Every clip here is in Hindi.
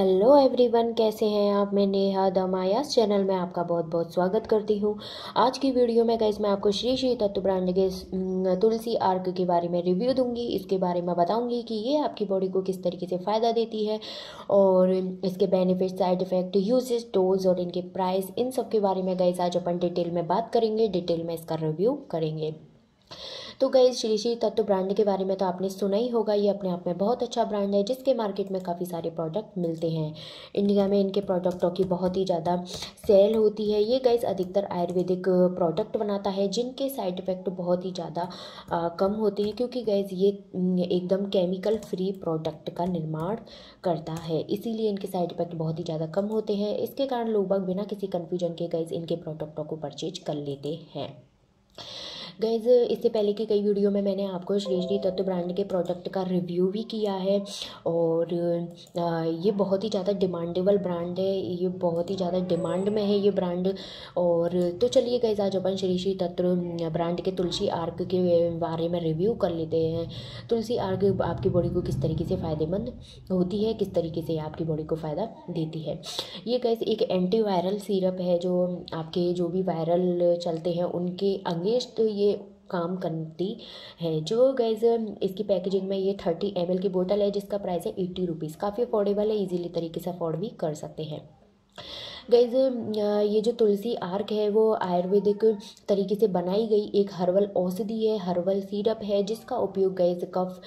हेलो एवरीवन, कैसे हैं आप? मैं नेहा दमायास, चैनल में आपका बहुत बहुत स्वागत करती हूँ। आज की वीडियो में गैस मैं आपको श्री श्री तत्व ब्रांड के तुलसी आर्क के बारे में रिव्यू दूँगी। इसके बारे में बताऊँगी कि ये आपकी बॉडी को किस तरीके से फ़ायदा देती है और इसके benefit side effect uses dose और इनके प्राइस इन सब के बारे में गैस आज अपन डिटेल में बात करेंगे। डिटेल में इसका रिव्यू करेंगे। तो गई श्री श्री तत्व ब्रांड के बारे में तो आपने सुना ही होगा, ये अपने आप में बहुत अच्छा ब्रांड है, जिसके मार्केट में काफ़ी सारे प्रोडक्ट मिलते हैं। इंडिया में इनके प्रोडक्टों की बहुत ही ज़्यादा सेल होती है। ये गैस अधिकतर आयुर्वेदिक प्रोडक्ट बनाता है, जिनके साइड इफ़ेक्ट बहुत ही ज़्यादा कम होते हैं, क्योंकि गैस ये एकदम केमिकल फ्री प्रोडक्ट का निर्माण करता है। इसीलिए इनके साइड इफ़ेक्ट बहुत ही ज़्यादा कम होते हैं। इसके कारण लोग बिना किसी कन्फ्यूज़न के गैस इनके प्रोडक्टों को परचेज कर लेते हैं। गैज़ इससे पहले की कई वीडियो में मैंने आपको श्री श्री तत्व ब्रांड के प्रोडक्ट का रिव्यू भी किया है और ये बहुत ही ज़्यादा डिमांडेबल ब्रांड है, ये बहुत ही ज़्यादा डिमांड में है ये ब्रांड और तो चलिए गैज़ आज अपन श्री श्री तत्व ब्रांड के तुलसी आर्क के बारे में रिव्यू कर लेते हैं। तुलसी आर्क आपकी बॉडी को किस तरीके से फ़ायदेमंद होती है, किस तरीके से आपकी बॉडी को फ़ायदा देती है। ये गैस एक एंटीवायरल सीरप है जो आपके जो भी वायरल चलते हैं, उनके अगेंस्ट ये काम करती है। जो गैज़ इसकी पैकेजिंग में ये थर्टी एम की बोतल है, जिसका प्राइस है एट्टी रुपीज़ काफ़ी अफोर्डेबल है इजीली तरीके से अफोर्ड भी कर सकते हैं। गैज़ ये जो तुलसी आर्क है, वो आयुर्वेदिक तरीके से बनाई गई एक हर्बल औषधि है, हर्बल सीरप है, जिसका उपयोग गैज़ कफ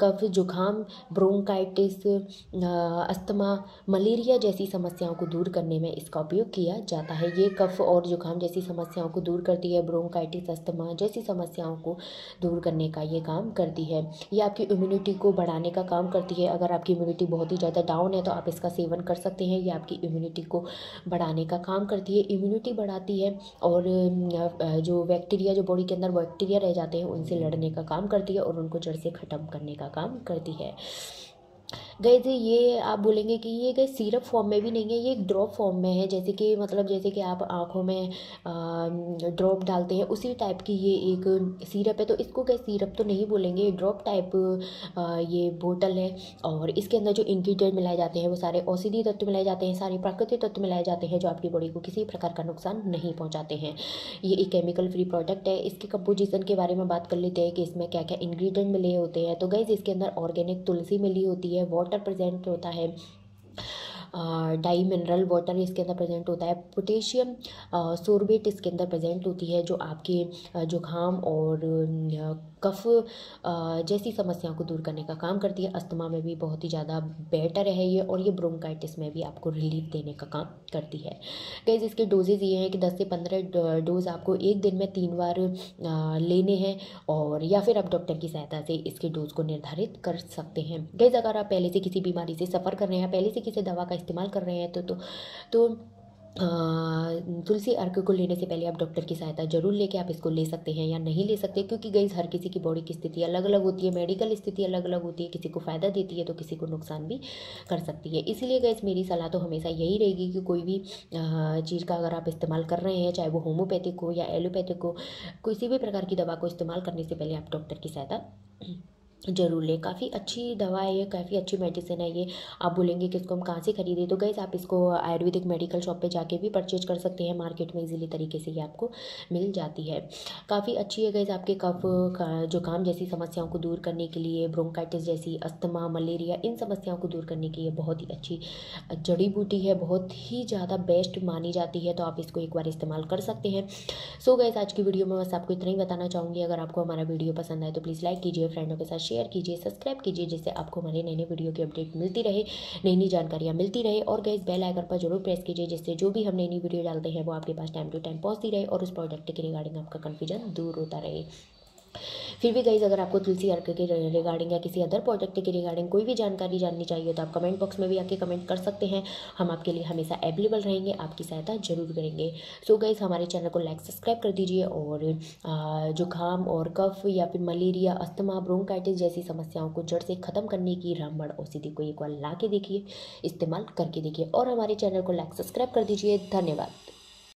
कफ जुखाम ब्रोंकाइटिस अस्थमा, मलेरिया जैसी समस्याओं को दूर करने में इसका उपयोग किया जाता है। ये कफ और जुखाम जैसी समस्याओं को दूर करती है, ब्रोंकाइटिस, अस्थमा जैसी समस्याओं को दूर करने का ये काम करती है। ये आपकी इम्यूनिटी को बढ़ाने का काम करती है। अगर आपकी इम्यूनिटी बहुत ही ज़्यादा डाउन है तो आप इसका सेवन कर सकते हैं। ये आपकी इम्यूनिटी इम्यूनिटी को बढ़ाने का काम करती है इम्यूनिटी बढ़ाती है और जो बैक्टीरिया जो बॉडी के अंदर बैक्टीरिया रह जाते हैं, उनसे लड़ने का काम करती है और उनको जड़ से ख़त्म करने का काम करती है। गए थे, ये आप बोलेंगे कि ये गए सीरप फॉर्म में भी नहीं है, ये एक ड्रॉप फॉर्म में है, जैसे कि मतलब जैसे कि आप आँखों में ड्रॉप डालते हैं, उसी टाइप की ये एक सीरप है तो इसको गए सीरप तो नहीं बोलेंगे ड्रॉप टाइप ये बोतल है, और इसके अंदर जो इंग्रीडियंट मिलाए जाते हैं, वो सारे औषधि तत्व मिलाए जाते हैं, सारे प्राकृतिक तत्व मिलाए जाते हैं, जो आपकी बॉडी को किसी प्रकार का नुकसान नहीं पहुँचाते हैं। ये एक केमिकल फ्री प्रोडक्ट है, इसके कंपोजिशन के बारे में बात कर लेते हैं कि इसमें क्या क्या इंग्रीडियंट मिले होते हैं तो गैस इसके अंदर ऑर्गेनिक तुलसी मिली होती है वाटर प्रेजेंट होता है। डाई मिनरल वाटर इसके अंदर प्रेजेंट होता है। पोटेशियम सोरबेट इसके अंदर प्रेजेंट होती है, जो आपके जुकाम और कफ जैसी समस्याओं को दूर करने का काम करती है। अस्थमा में भी बहुत ही ज़्यादा बेटर है ये और ये ब्रोंकाइटिस में भी आपको रिलीफ देने का काम करती है। गैस इसके डोजेज़ ये हैं कि दस से पंद्रह डोज आपको एक दिन में तीन बार लेने हैं और, या फिर आप डॉक्टर की सहायता से इसके डोज को निर्धारित कर सकते हैं। गैस अगर आप पहले से किसी बीमारी से सफ़र कर रहे हैं, पहले से किसी दवा का इस्तेमाल कर रहे हैं तो तो, तो तुलसी अर्क को लेने से पहले आप डॉक्टर की सहायता ज़रूर लेके आप इसको ले सकते हैं या नहीं ले सकते क्योंकि गई हर किसी की बॉडी की स्थिति अलग अलग होती है मेडिकल स्थिति अलग अलग होती है किसी को फ़ायदा देती है तो किसी को नुकसान भी कर सकती है। इसीलिए गैस मेरी सलाह तो हमेशा यही रहेगी कि कोई भी चीज़ का अगर आप इस्तेमाल कर रहे हैं चाहे वो होम्योपैथिक हो या एलोपैथिक हो किसी भी प्रकार की दवा को इस्तेमाल करने से पहले आप डॉक्टर की सहायता ज़रूर लें। काफ़ी अच्छी दवा है ये, काफ़ी अच्छी मेडिसिन है ये। आप बोलेंगे कि इसको हम कहाँ से खरीदें? तो गैस आप इसको आयुर्वेदिक मेडिकल शॉप पे जाके भी परचेज कर सकते हैं। मार्केट में इजीली तरीके से ये आपको मिल जाती है। काफ़ी अच्छी है गैस आपके कफ जुकाम जैसी समस्याओं को दूर करने के लिए ब्रोंकाइटिस जैसी अस्थमा मलेरिया इन समस्याओं को दूर करने के लिए बहुत ही अच्छी, जड़ी बूटी है। बहुत ही ज़्यादा बेस्ट मानी जाती है तो आप इसको एक बार इस्तेमाल कर सकते हैं। सो गैस आज की वीडियो में बस आपको इतना ही बताना चाहूँगी। अगर आपको हमारा वीडियो पसंद आए तो प्लीज़ लाइक कीजिए। फ्रेंडों के साथ शेयर कीजिए, सब्सक्राइब कीजिए, जिससे आपको हमारे नई नई वीडियो की अपडेट मिलती रहे नई नई जानकारियाँ मिलती रहे और गैस बेल आइकन पर ज़रूर प्रेस कीजिए, जिससे जो भी हम नई नई वीडियो डालते हैं, वो आपके पास टाइम टू टाइम पहुँचती रहे और उस प्रोडक्ट के रिगार्डिंग आपका कन्फ्यूज़न दूर होता रहे। फिर भी गाइज़ अगर आपको तुलसी अर्क के रिगार्डिंग या किसी अदर प्रोजेक्ट के रिगार्डिंग कोई भी जानकारी जाननी चाहिए तो आप कमेंट बॉक्स में भी आके कमेंट कर सकते हैं। हम आपके लिए हमेशा अवेलेबल रहेंगे, आपकी सहायता ज़रूर करेंगे। सो गाइज़ हमारे चैनल को लाइक सब्सक्राइब कर दीजिए और जुकाम और कफ या फिर मलेरिया अस्थमा ब्रोंकाइटिस जैसी समस्याओं को जड़ से ख़त्म करने की रामबड़ औषधि को एक बार ला के देखिए, इस्तेमाल करके देखिए और हमारे चैनल को लाइक सब्सक्राइब कर दीजिए। धन्यवाद।